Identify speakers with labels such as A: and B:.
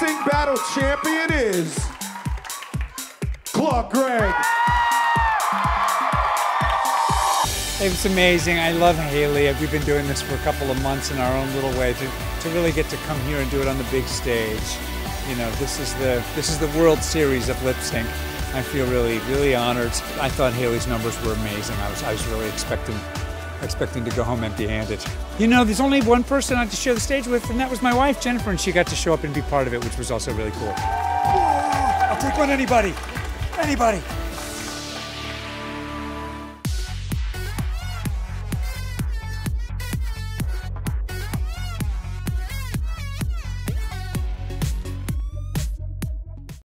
A: sing battle champion is Clark Gregg.
B: It's amazing. I love Hayley. We've been doing this for a couple of months in our own little way to, to really get to come here and do it on the big stage. You know, this is the this is the World Series of lip sync. I feel really really honored. I thought Hayley's numbers were amazing. I was I was really expecting expecting to go home empty-handed. You know, there's only one person I had to share the stage with, and that was my wife Jennifer, and she got to show up and be part of it, which was also really cool.
C: Ah, I'll take one anybody. Anybody.